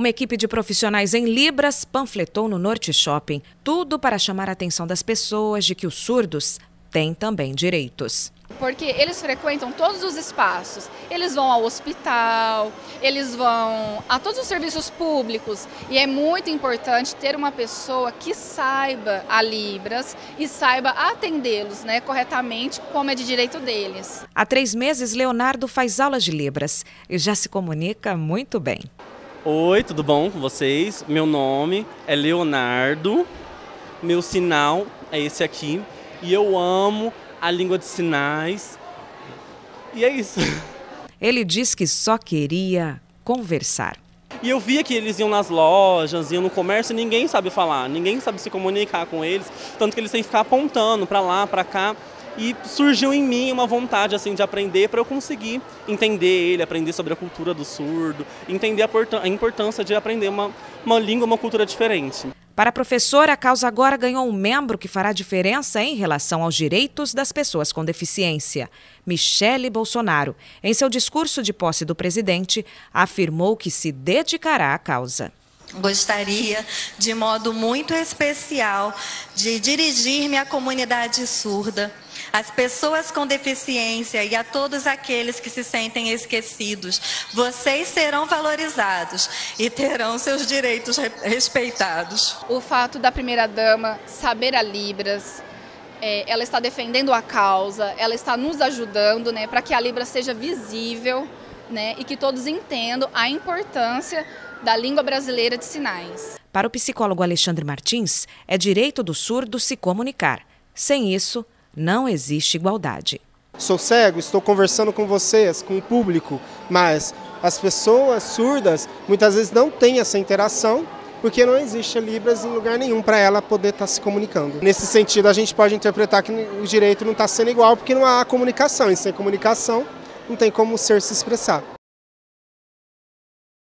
Uma equipe de profissionais em Libras panfletou no Norte Shopping, tudo para chamar a atenção das pessoas de que os surdos têm também direitos porque eles frequentam todos os espaços. Eles vão ao hospital, eles vão a todos os serviços públicos e é muito importante ter uma pessoa que saiba a Libras e saiba atendê-los né, corretamente, como é de direito deles. Há três meses, Leonardo faz aulas de Libras e já se comunica muito bem. Oi, tudo bom com vocês? Meu nome é Leonardo, meu sinal é esse aqui e eu amo a língua de sinais. E é isso. Ele diz que só queria conversar. E eu via que eles iam nas lojas, iam no comércio, e ninguém sabe falar, ninguém sabe se comunicar com eles, tanto que eles têm que ficar apontando para lá, para cá. E surgiu em mim uma vontade assim de aprender para eu conseguir entender ele, aprender sobre a cultura do surdo, entender a, importância de aprender uma, uma língua, uma cultura diferente. Para a professora, a causa agora ganhou um membro que fará diferença em relação aos direitos das pessoas com deficiência. Michele Bolsonaro, em seu discurso de posse do presidente, afirmou que se dedicará à causa. Gostaria, de modo muito especial, de dirigir-me à comunidade surda às pessoas com deficiência e a todos aqueles que se sentem esquecidos. Vocês serão valorizados e terão seus direitos respeitados. O fato da primeira-dama saber a Libras, é, ela está defendendo a causa, ela está nos ajudando né, para que a Libra seja visível né, e que todos entendam a importância da língua brasileira de sinais. Para o psicólogo Alexandre Martins, é direito do surdo se comunicar. Sem isso, não existe igualdade. Sou cego, estou conversando com vocês, com o público, mas as pessoas surdas muitas vezes não têm essa interação porque não existe Libras em lugar nenhum para ela poder estar tá se comunicando. Nesse sentido, a gente pode interpretar que o direito não está sendo igual porque não há comunicação, e sem comunicação não tem como o ser se expressar.